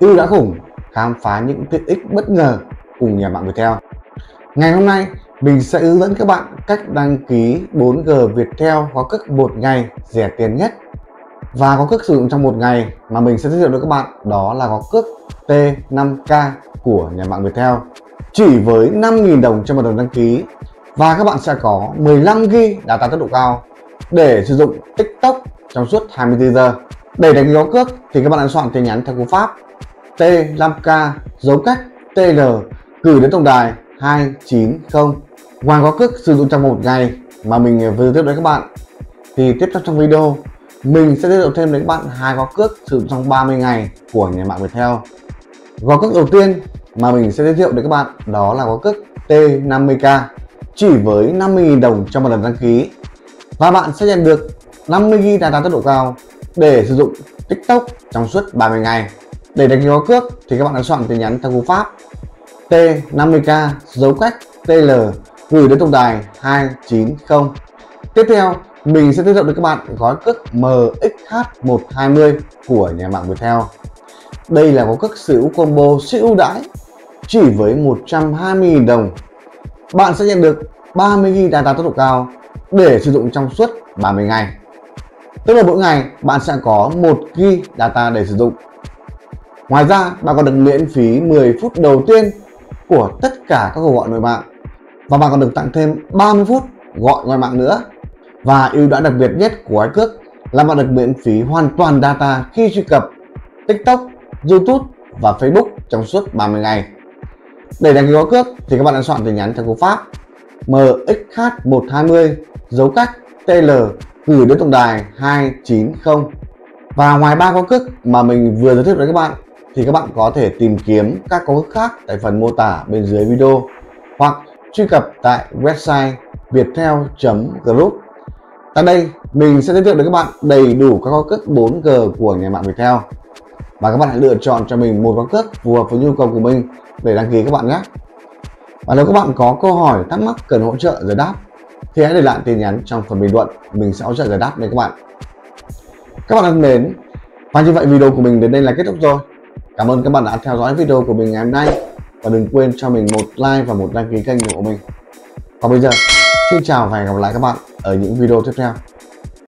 ưu đã khủng khám phá những tiện ích bất ngờ cùng nhà mạng Viettel. Ngày hôm nay, mình sẽ hướng dẫn các bạn cách đăng ký 4G Viettel có cước một ngày rẻ tiền nhất. Và có cước sử dụng trong một ngày mà mình sẽ giới thiệu với các bạn đó là có cước T5K của nhà mạng Viettel. Chỉ với 5.000 đồng cho một lần đăng ký và các bạn sẽ có 15GB data tốc độ cao để sử dụng TikTok trong suốt 24 giờ. Để đánh dấu cước thì các bạn ấn soạn tin nhắn theo cú pháp T5K dấu cách TL gửi đến tổng đài 290 ngoài có cước sử dụng trong một ngày mà mình vừa giới thiệu với các bạn, thì tiếp theo trong video, mình sẽ giới thiệu thêm đến các bạn hai gói cước sử dụng trong 30 ngày của nhà mạng Viettel. Gói cước đầu tiên mà mình sẽ giới thiệu đến các bạn đó là gói cước T50k chỉ với 50.000 đồng cho một lần đăng ký và bạn sẽ nhận được 50GB data tốc độ cao để sử dụng TikTok trong suốt 30 ngày. Để đánh dấu cước thì các bạn ấn soạn tin nhắn theo cú pháp T50k dấu cách TL gửi đến tổng đài 290 tiếp theo, mình sẽ giới thiệu đến các bạn gói cước MXH120 của nhà mạng Viettel. Đây là gói cước sử dụng combo siêu ưu đãi chỉ với 120.000 đồng. Bạn sẽ nhận được 30GB data tốc độ cao để sử dụng trong suốt 30 ngày. Tức là mỗi ngày bạn sẽ có 1GB data để sử dụng. Ngoài ra bạn còn được miễn phí 10 phút đầu tiên của tất cả các cuộc gọi nội mạng. Và bạn còn được tặng thêm 30 phút gọi ngoài mạng nữa. Và ưu đãi đặc biệt nhất của gói cước là bạn được miễn phí hoàn toàn data khi truy cập TikTok, YouTube và Facebook trong suốt 30 ngày. Để đăng ký gói cước thì các bạn ấn soạn tin nhắn theo cú pháp MXH120 dấu cách TL gửi đến tổng đài 290 và ngoài ba gói cước mà mình vừa giới thiệu với các bạn, thì các bạn có thể tìm kiếm các gói cước khác tại phần mô tả bên dưới video, hoặc truy cập tại website viettel.group Tại đây, mình sẽ giới thiệu đến các bạn đầy đủ các gói cước 4G của nhà mạng Viettel. Và các bạn hãy lựa chọn cho mình một gói cước phù hợp với nhu cầu của mình để đăng ký các bạn nhé và nếu các bạn có câu hỏi thắc mắc cần hỗ trợ giải đáp, thì hãy để lại tin nhắn trong phần bình luận, mình sẽ hỗ trợ giải đáp đến các bạn. Các bạn thân mến, và như vậy video của mình đến đây là kết thúc rồi. Cảm ơn các bạn đã theo dõi video của mình ngày hôm nay. Và đừng quên cho mình một like và một đăng ký kênh của mình. Còn bây giờ, xin chào và hẹn gặp lại các bạn ở những video tiếp theo.